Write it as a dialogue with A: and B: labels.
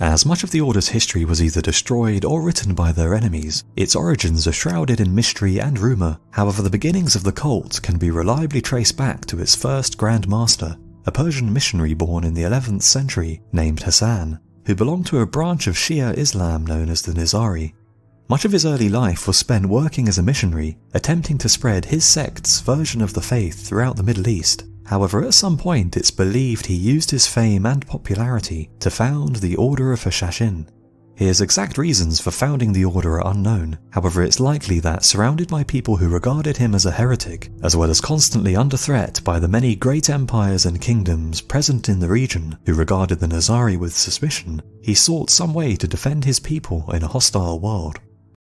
A: As much of the Order's history was either destroyed or written by their enemies, its origins are shrouded in mystery and rumour. However, the beginnings of the cult can be reliably traced back to its first Grand Master, a Persian missionary born in the 11th century named Hassan, who belonged to a branch of Shia Islam known as the Nizari. Much of his early life was spent working as a missionary, attempting to spread his sect's version of the faith throughout the Middle East. However, at some point it's believed he used his fame and popularity to found the Order of Hashashin. His exact reasons for founding the order are unknown, however it's likely that surrounded by people who regarded him as a heretic, as well as constantly under threat by the many great empires and kingdoms present in the region who regarded the Nizari with suspicion, he sought some way to defend his people in a hostile world.